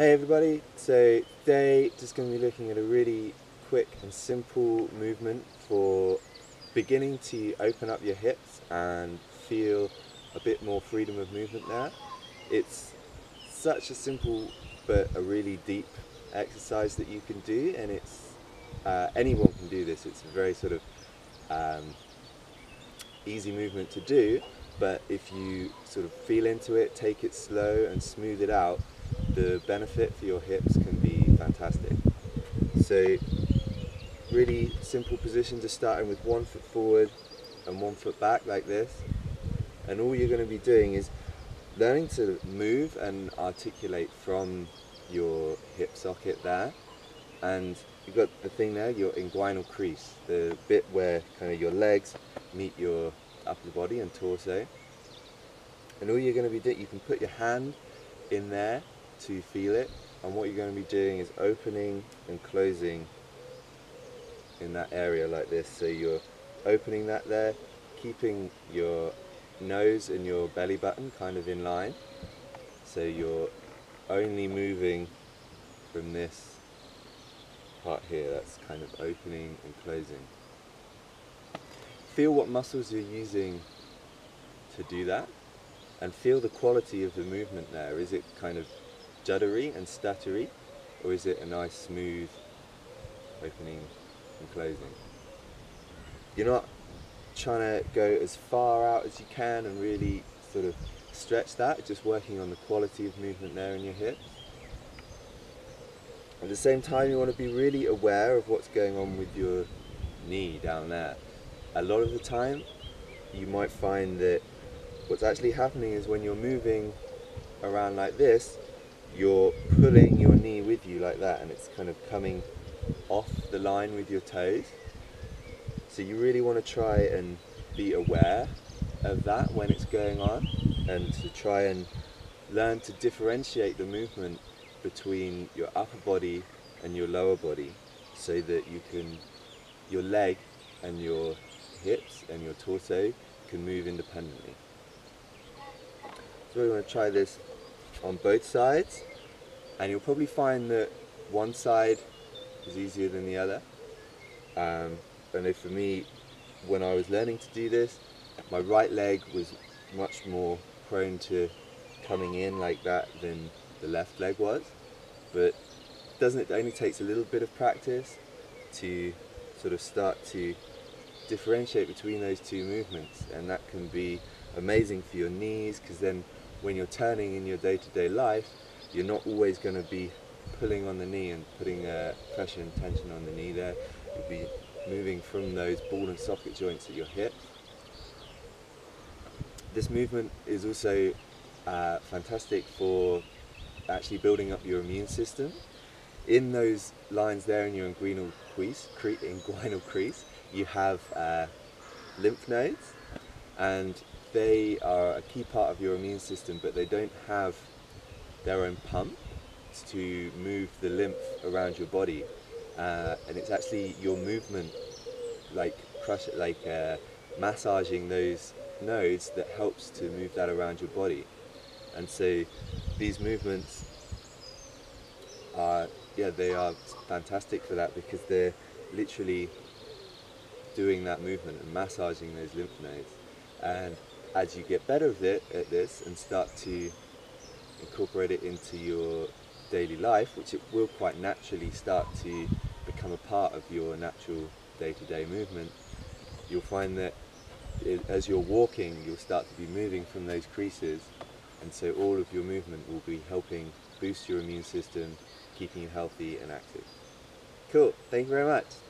Hey everybody, so today just going to be looking at a really quick and simple movement for beginning to open up your hips and feel a bit more freedom of movement there. It's such a simple but a really deep exercise that you can do and it's uh, anyone can do this. It's a very sort of um, easy movement to do but if you sort of feel into it, take it slow and smooth it out, the benefit for your hips can be fantastic. So really simple position, just starting with one foot forward and one foot back like this. And all you're going to be doing is learning to move and articulate from your hip socket there. And you've got the thing there, your inguinal crease, the bit where kind of your legs meet your upper body and torso. And all you're going to be doing, you can put your hand in there to feel it. And what you're going to be doing is opening and closing in that area like this. So you're opening that there keeping your nose and your belly button kind of in line. So you're only moving from this part here. That's kind of opening and closing. Feel what muscles you're using to do that and feel the quality of the movement there. Is it kind of juddery and stuttery, or is it a nice smooth opening and closing? You're not trying to go as far out as you can and really sort of stretch that, just working on the quality of movement there in your hips. At the same time, you want to be really aware of what's going on with your knee down there. A lot of the time, you might find that what's actually happening is when you're moving around like this, you're pulling your knee with you like that and it's kind of coming off the line with your toes. So you really want to try and be aware of that when it's going on and to try and learn to differentiate the movement between your upper body and your lower body so that you can, your leg and your hips and your torso can move independently. So we want to try this on both sides and you'll probably find that one side is easier than the other. Um, and for me, when I was learning to do this, my right leg was much more prone to coming in like that than the left leg was. But doesn't it only takes a little bit of practice to sort of start to differentiate between those two movements and that can be amazing for your knees because then when you're turning in your day-to-day -day life, you're not always going to be pulling on the knee and putting uh, pressure and tension on the knee there. You'll be moving from those ball and socket joints at your hip. This movement is also uh, fantastic for actually building up your immune system. In those lines there in your inguinal crease, cre inguinal crease you have uh, lymph nodes and they are a key part of your immune system, but they don't have their own pump to move the lymph around your body. Uh, and it's actually your movement, like crush, like uh, massaging those nodes that helps to move that around your body. And so these movements are, yeah, they are fantastic for that because they're literally doing that movement and massaging those lymph nodes. And as you get better at, at this and start to incorporate it into your daily life, which it will quite naturally start to become a part of your natural day-to-day movement, you'll find that it, as you're walking, you'll start to be moving from those creases, and so all of your movement will be helping boost your immune system, keeping you healthy and active. Cool, thank you very much.